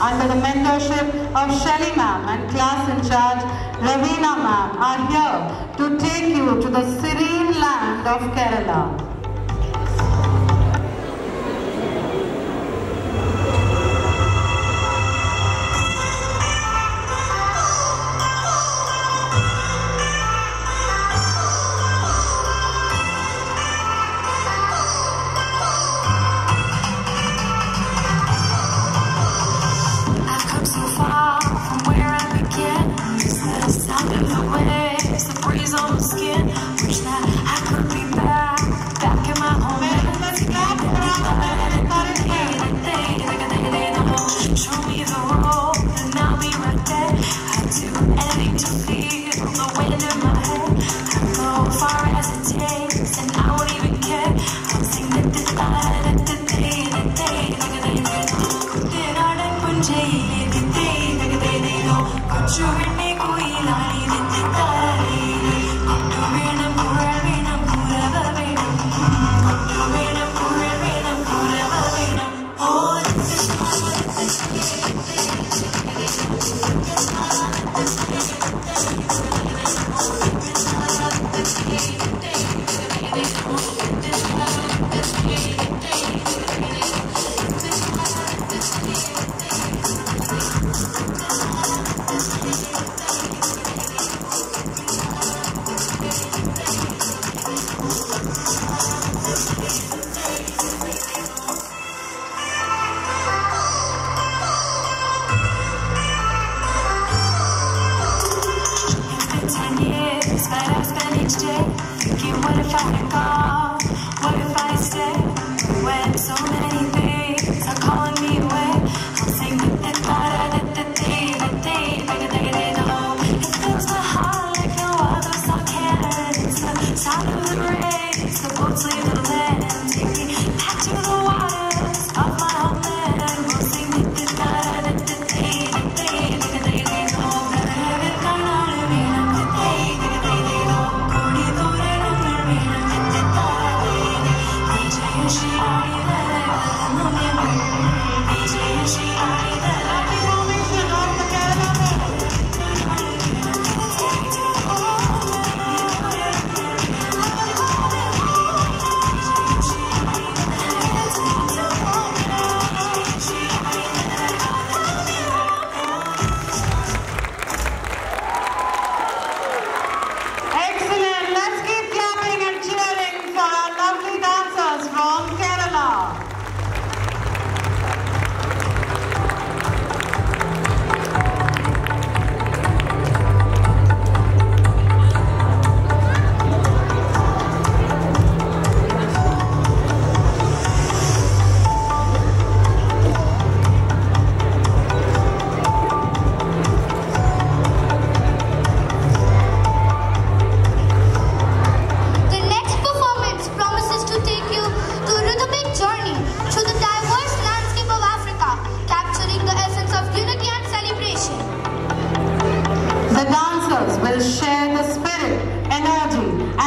under the mentorship of Shelly ma'am and class in charge Ravina ma'am are here to take you to the serene land of Kerala. Jimmy. that I spend each day. Thinking, what if I call? What if I stay? When so many.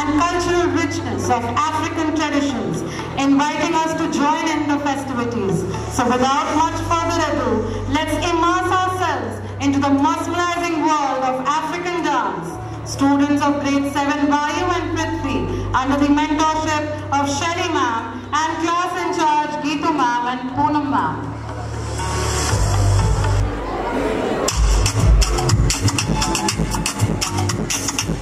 and cultural richness of African traditions, inviting us to join in the festivities. So without much further ado, let's immerse ourselves into the mesmerizing world of African dance. Students of grade 7 Vayu and Prithvi, under the mentorship of Shelly ma'am and class in charge Geetu ma'am and Poonam ma'am. Thank you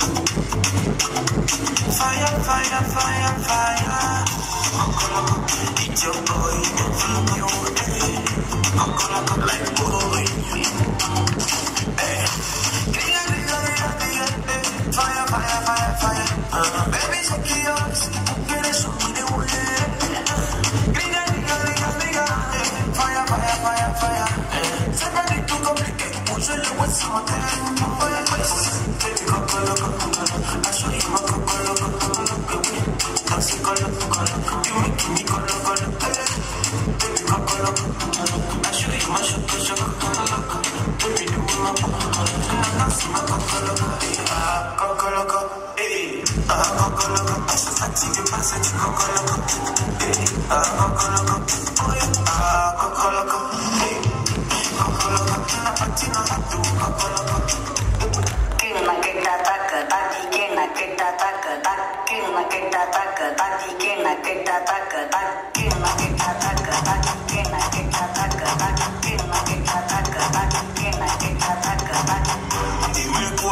fire, fire, fire. I'm gonna it's your boy from your like. Get that, get that, get that, get that, get that, get that, get that, get that,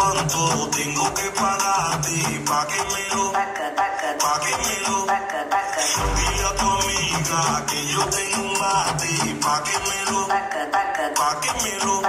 cuánto tengo que pagarte pa' que me lo, pa' que me lo, dile a tu amiga que yo tengo un mate pa' que me lo, pa' que me lo.